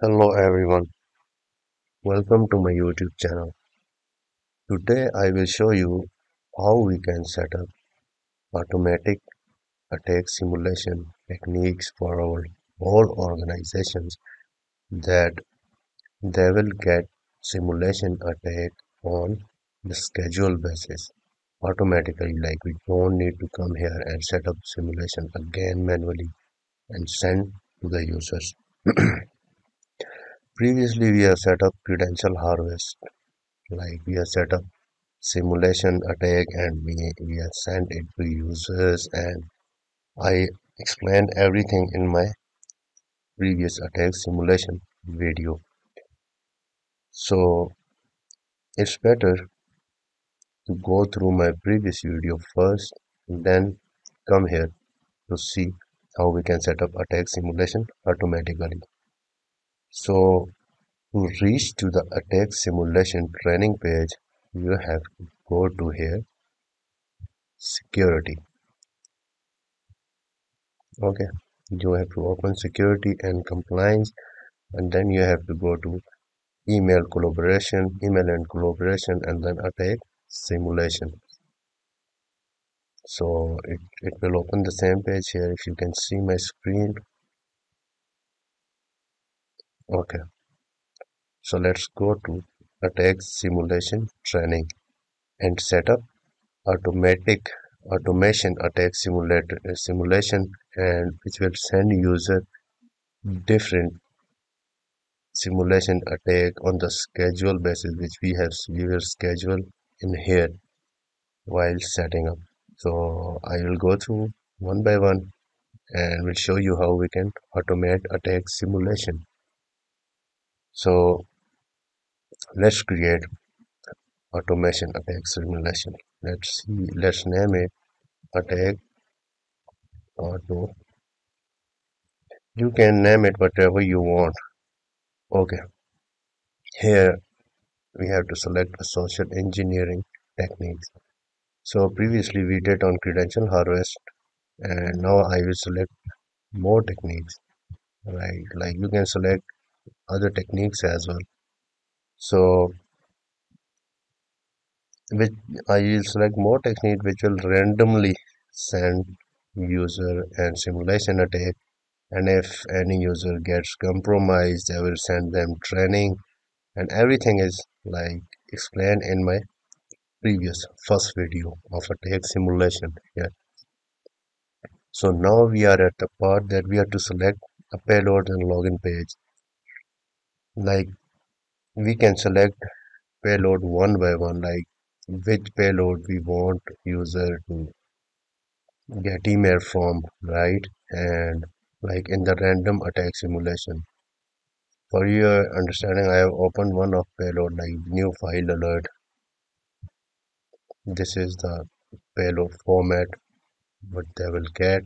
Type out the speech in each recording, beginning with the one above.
Hello everyone, welcome to my YouTube channel. Today I will show you how we can set up automatic attack simulation techniques for our whole organizations that they will get simulation attack on the schedule basis automatically like we don't need to come here and set up simulation again manually and send to the users. Previously we have set up credential harvest. Like we have set up simulation attack and we, we have sent it to users and I explained everything in my previous attack simulation video. So it's better to go through my previous video first and then come here to see how we can set up attack simulation automatically. So to reach to the attack simulation training page, you have to go to here, security. Okay, you have to open security and compliance and then you have to go to email collaboration, email and collaboration and then attack simulation. So it, it will open the same page here if you can see my screen. Okay, so let's go to attack simulation training and set up automatic automation attack simulator simulation and which will send user different simulation attack on the schedule basis which we have we will schedule in here while setting up. So I will go through one by one and will show you how we can automate attack simulation. So let's create automation attack simulation. Let's see let's name it attack auto. You can name it whatever you want. Okay. Here we have to select a social engineering techniques. So previously we did on credential harvest and now I will select more techniques. Right like you can select other techniques as well so which I will select more technique which will randomly send user and simulation attack. And if any user gets compromised I will send them training. And everything is like explained in my previous first video of attack simulation. Here so now we are at the part that we have to select a payload and login page. Like we can select payload one by one like which payload we want user to get email from right? And like in the random attack simulation. For your understanding I have opened one of payload like new file alert. This is the payload format what they will get.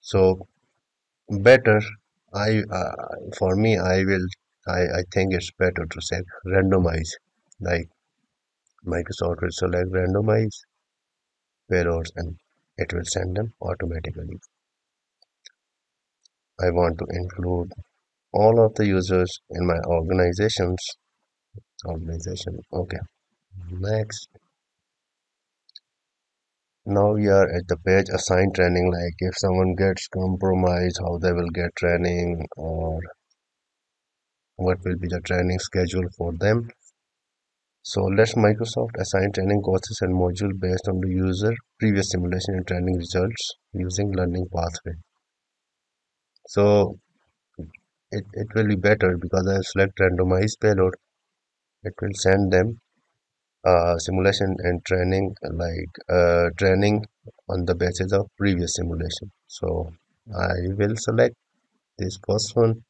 So better I uh, for me I will I, I think it's better to say randomize like Microsoft will select randomize payloads and it will send them automatically. I want to include all of the users in my organizations organization okay next now we are at the page assign training like if someone gets compromised how they will get training or what will be the training schedule for them. So let's Microsoft assign training courses and module based on the user previous simulation and training results using learning pathway. So it, it will be better because I select randomized payload. It will send them uh, simulation and training like uh, training on the basis of previous simulation. So I will select this first one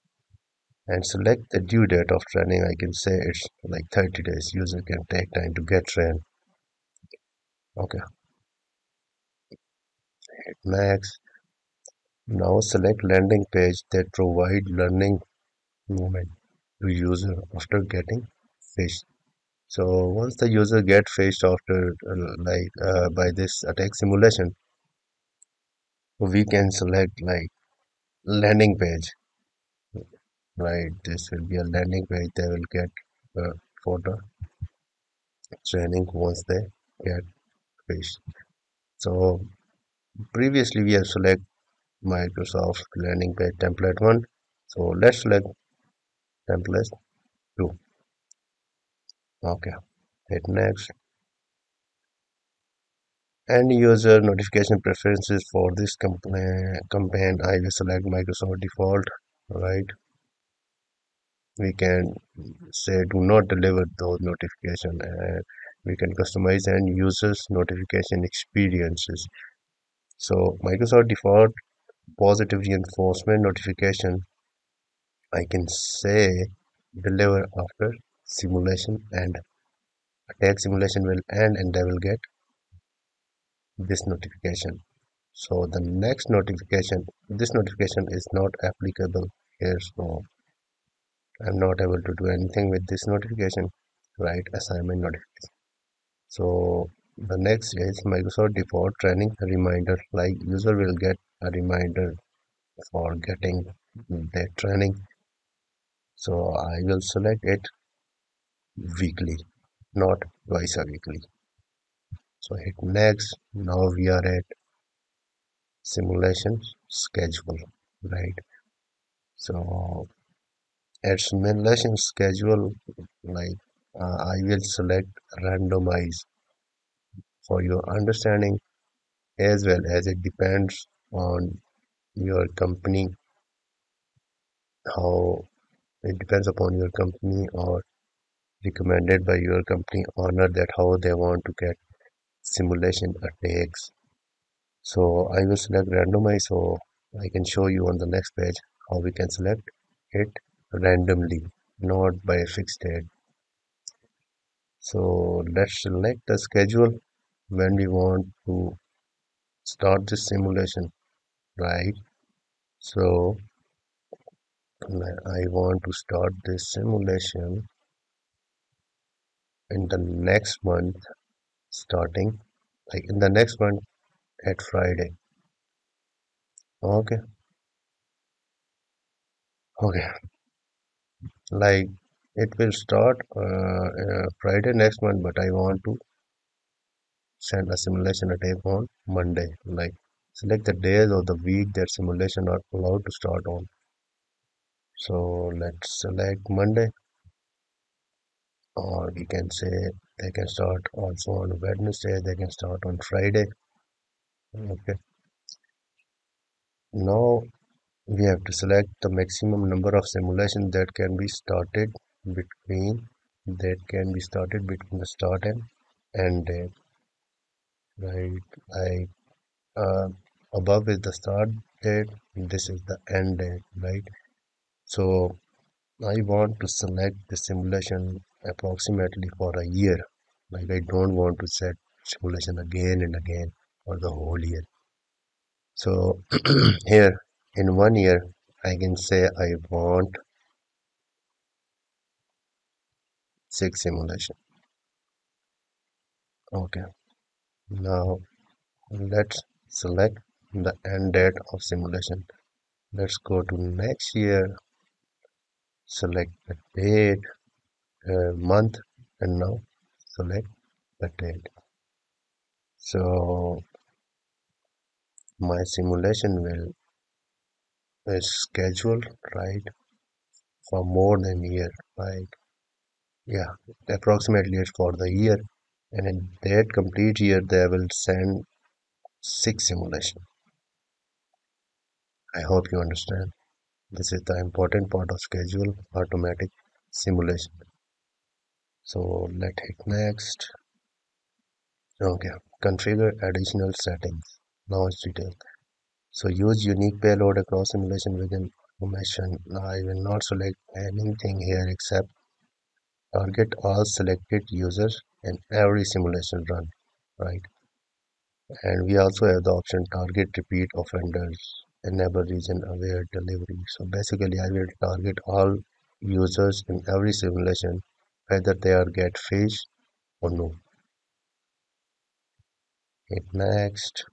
and select the due date of training. I can say it's like 30 days. User can take time to get trained. Okay. Hit next now select landing page that provide learning moment to user after getting phished so once the user get phished after uh, like uh, by this attack simulation we can select like landing page right this will be a landing page they will get uh, for the training once they get finished. So previously we have select microsoft landing page template one. So let's select template two. Okay hit next. End user notification preferences for this campaign i will select microsoft default right we can say do not deliver those notification and we can customize and users notification experiences. So microsoft default positive reinforcement notification i can say deliver after simulation and attack simulation will end and they will get this notification. So the next notification this notification is not applicable here so i'm not able to do anything with this notification right assignment notification. So the next is microsoft default training reminder. Like user will get a reminder for getting their training. So i will select it weekly not twice a weekly. So hit next. Now we are at simulation schedule right? So at simulation schedule like uh, I will select randomize for your understanding as well as it depends on your company how it depends upon your company or recommended by your company owner that how they want to get simulation attacks. So I will select randomize so I can show you on the next page how we can select it randomly not by a fixed date. So let's select the schedule when we want to start this simulation right? So I want to start this simulation in the next month starting like in the next month at Friday. Okay. Okay like it will start uh, uh, Friday next month but I want to send a simulation attack on Monday. Like select the days of the week that simulation are allowed to start on. So let's select Monday. Or we can say they can start also on Wednesday they can start on Friday. Okay. Now we have to select the maximum number of simulation that can be started between that can be started between the start and end date. Right like uh, above is the start date this is the end date right? So I want to select the simulation approximately for a year. Like I don't want to set simulation again and again for the whole year. So here in one year I can say I want six simulation. Okay. Now let's select the end date of simulation. Let's go to next year select the date uh, month and now select the date. So my simulation will is scheduled right for more than a year right? Yeah approximately it's for the year. And in that complete year they will send six simulation. I hope you understand. This is the important part of schedule automatic simulation. So let's hit next. Okay configure additional settings. Now it's detailed so use unique payload across simulation within automation i will not select anything here except target all selected users in every simulation run right? And we also have the option target repeat offenders enable region aware delivery. So basically i will target all users in every simulation whether they are get fish or no. Hit next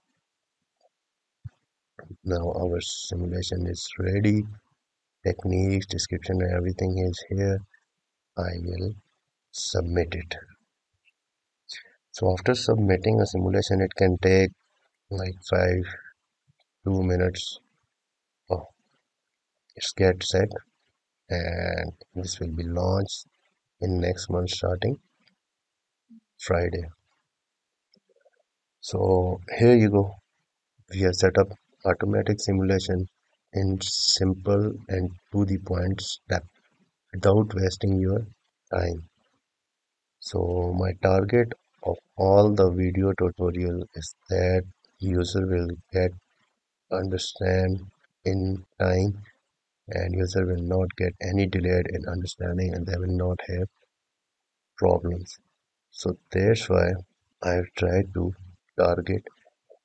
now our simulation is ready. Techniques description everything is here. I will submit it. So after submitting a simulation it can take like five two minutes. Oh it's get set. And this will be launched in next month starting Friday. So here you go. We have set up automatic simulation in simple and to the point step without wasting your time. So my target of all the video tutorial is that user will get understand in time and user will not get any delayed in understanding and they will not have problems. So that's why I've tried to target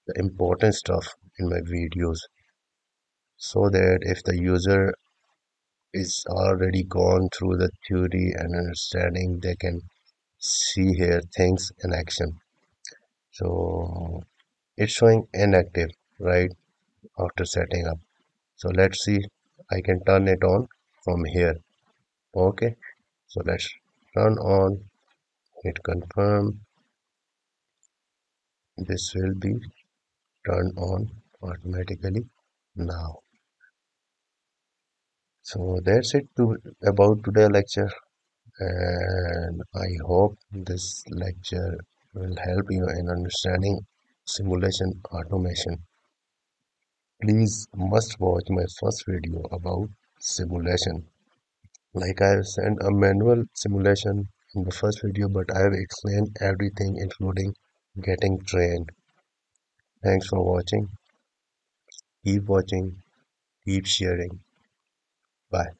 the important stuff in my videos so that if the user is already gone through the theory and understanding they can see here things in action. So it's showing inactive right after setting up. So let's see. I can turn it on from here. Okay. So let's turn on. Hit confirm. This will be turned on automatically now. So that's it to about today lecture and I hope this lecture will help you in understanding simulation automation. Please must watch my first video about simulation. Like I have sent a manual simulation in the first video but I have explained everything including getting trained. Thanks for watching keep watching keep sharing. Bye